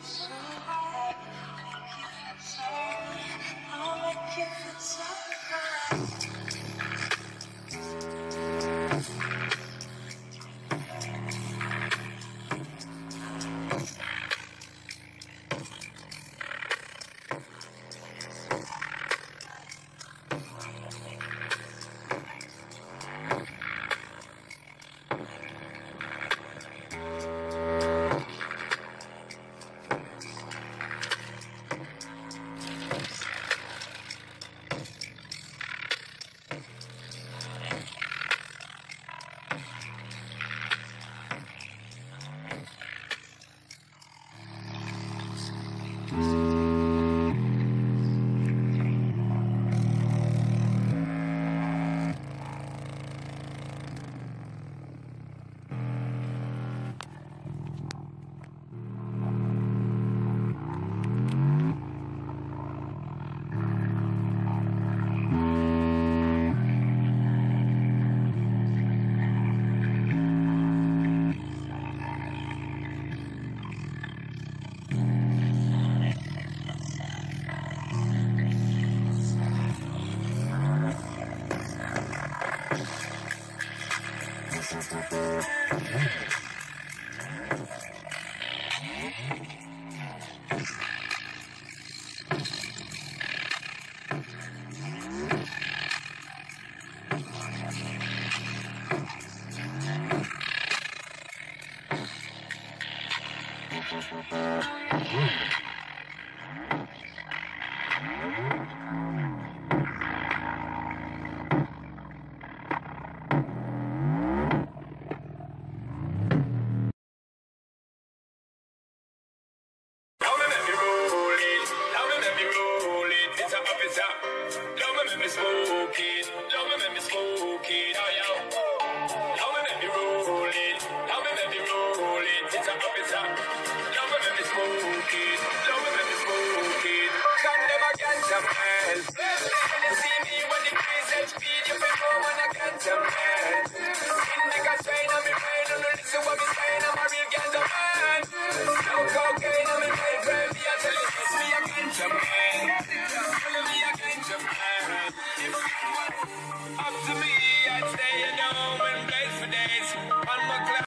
thoughts practice. Boom. top me, his top. Don't remember smoking. Don't remember oh, smoking. Up to me, I'd stay at home and blaze for days on my cloud.